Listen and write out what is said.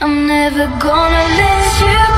I'm never gonna let you